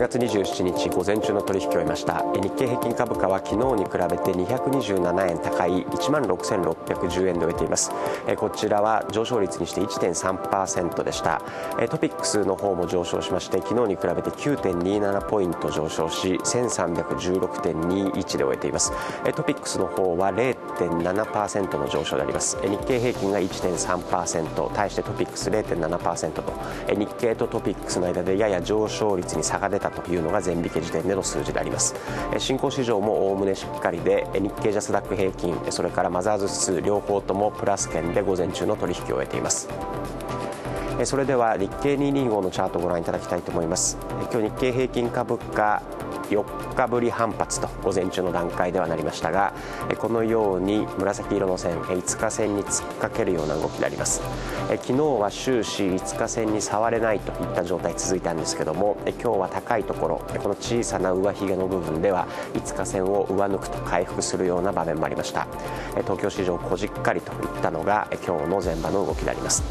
月27日午前中の取引を終えました。日経平均株価は昨日に比べて227円高い1万6610円で終えています。こちらは上昇率にして1.3%でした。トピックスの方も上昇しまして昨日に比べて9.27ポイント上昇し1316.21で終えています。トピックスの方は0.7%の上昇であります。日経平均が1.3%対してトピックス0.7%と。日経とトピックスの間でやや上昇率に差が出たというのが前引け時点での数字であります。新興市場もおおむねしっかりで日経ジャスダック平均それからマザーズ指数両方ともプラス圏で午前中の取引を終えています。それでは日経225のチャートをご覧いただきたいと思います。今日日経平均株価4日ぶり反発と午前中の段階ではなりましたがこのように紫色の線5日線に突っかけるような動きであります。昨日は終始5日線に触れないといった状態続いたんですけども今日は高いところこの小さな上髭の部分では5日線を上抜くと回復するような場面もありました。東京市場こじっかりといったのが今日の前場の動きであります。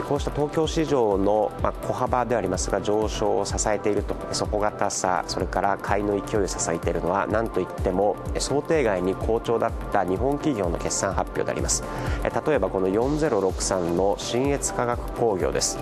こうした東京市場の小幅でありますが上昇を支えていると。底堅さそれから買いの勢いを支えているのは何といっても想定外に好調だった日本企業の決算発表であります。例えばこの4063の新越化学工業です。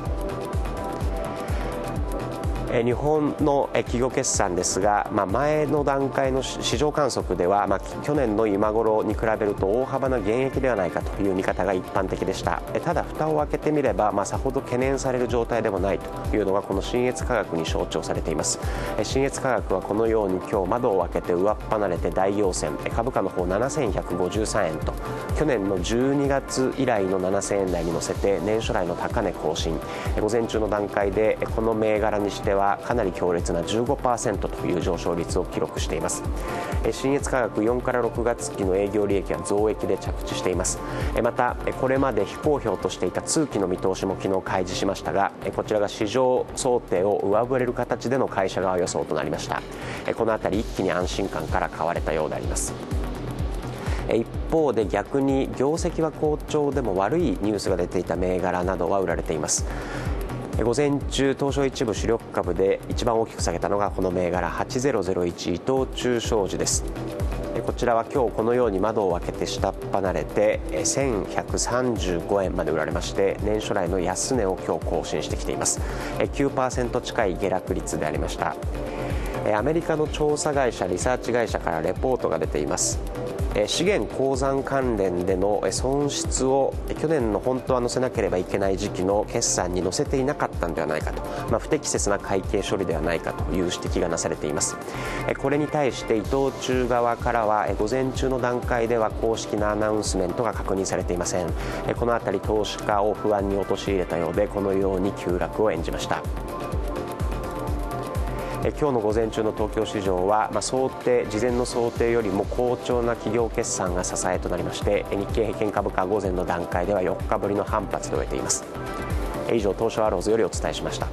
日本の企業決算ですが、まあ、前の段階の市場観測では、まあ、去年の今頃に比べると大幅な減益ではないかという見方が一般的でした。ただ蓋を開けてみれば、まあ、さほど懸念される状態でもないというのがこの新越科学に象徴されています。新越科学はこのように今日窓を開けて上っ離れて大陽線。株価の方7153円と。去年の12月以来の7000円台に乗せて年初来の高値更新。午前中の段階でこの銘柄にしてははかなり強烈な15%という上昇率を記録しています。新越科学4から6月期の営業利益は増益で着地しています。またこれまで非公表としていた通期の見通しも昨日開示しましたがこちらが市場想定を上振れる形での会社側予想となりました。この辺り一気に安心感から買われたようであります。一方で逆に業績は好調でも悪いニュースが出ていた銘柄などは売られています。午前中東証一部主力株で一番大きく下げたのがこの銘柄8001伊藤忠商事です。こちらは今日このように窓を開けて下っ離れて1135円まで売られまして年初来の安値を今日更新してきています。9%近い下落率でありました。アメリカの調査会社リサーチ会社からレポートが出ています。資源鉱山関連での損失を去年の本当は載せなければいけない時期の決算に載せていなかったのではないかと、まあ、不適切な会計処理ではないかという指摘がなされています。これに対して伊藤忠側からは午前中の段階では公式なアナウンスメントが確認されていません。この辺り投資家を不安に陥れたようでこのように急落を演じました。今日の午前中の東京市場は、まあ、想定事前の想定よりも好調な企業決算が支えとなりまして日経平均株価午前の段階では4日ぶりの反発で終えています。以上東証アローズよりお伝えしました。